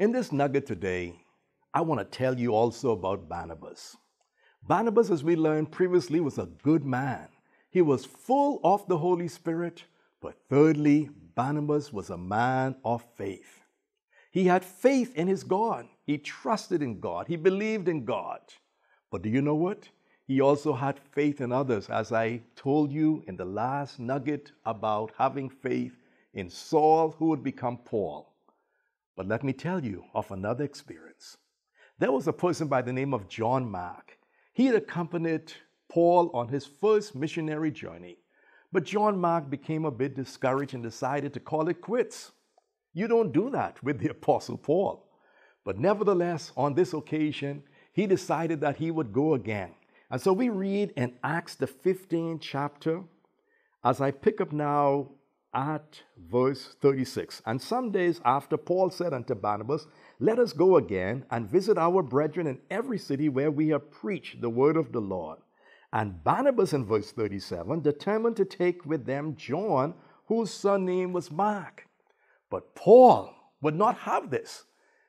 In this nugget today, I want to tell you also about Barnabas. Barnabas, as we learned previously, was a good man. He was full of the Holy Spirit, but thirdly, Barnabas was a man of faith. He had faith in his God. He trusted in God. He believed in God. But do you know what? He also had faith in others, as I told you in the last nugget about having faith in Saul, who would become Paul. But let me tell you of another experience. There was a person by the name of John Mark. He had accompanied Paul on his first missionary journey. But John Mark became a bit discouraged and decided to call it quits. You don't do that with the Apostle Paul. But nevertheless, on this occasion, he decided that he would go again. And so we read in Acts, the 15th chapter, as I pick up now at verse 36. And some days after, Paul said unto Barnabas, Let us go again and visit our brethren in every city where we have preached the word of the Lord. And Barnabas, in verse 37, determined to take with them John, whose surname was Mark. But Paul would not have this.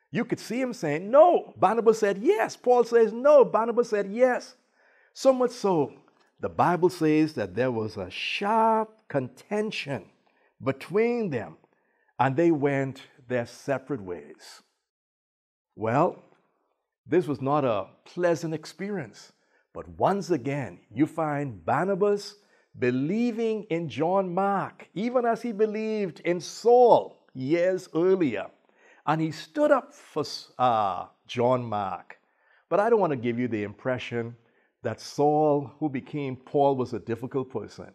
You could see him saying, No. Barnabas said, Yes. Paul says, No. Barnabas said, Yes. So much so, the Bible says that there was a sharp contention between them, and they went their separate ways. Well, this was not a pleasant experience, but once again, you find Barnabas believing in John Mark, even as he believed in Saul years earlier. And he stood up for uh, John Mark. But I don't want to give you the impression that Saul, who became Paul, was a difficult person.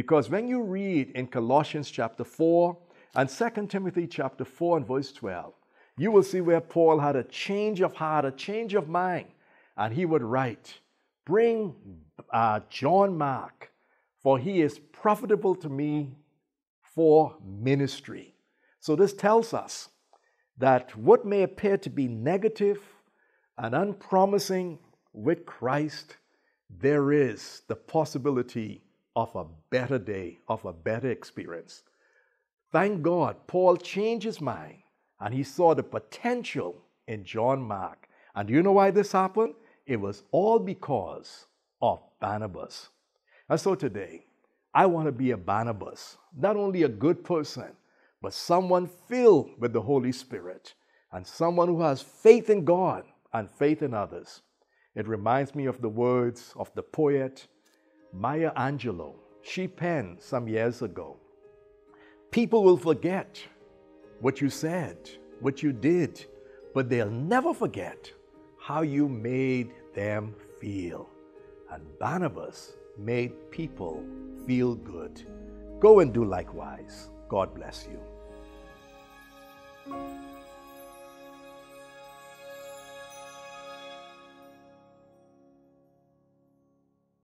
Because when you read in Colossians chapter 4 and 2 Timothy chapter 4 and verse 12, you will see where Paul had a change of heart, a change of mind, and he would write, Bring uh, John Mark, for he is profitable to me for ministry. So this tells us that what may appear to be negative and unpromising with Christ, there is the possibility of a better day, of a better experience. Thank God, Paul changed his mind and he saw the potential in John Mark. And do you know why this happened? It was all because of Barnabas. And so today, I want to be a Barnabas, not only a good person, but someone filled with the Holy Spirit and someone who has faith in God and faith in others. It reminds me of the words of the poet Maya Angelou. She penned some years ago. People will forget what you said, what you did, but they'll never forget how you made them feel. And Barnabas made people feel good. Go and do likewise. God bless you.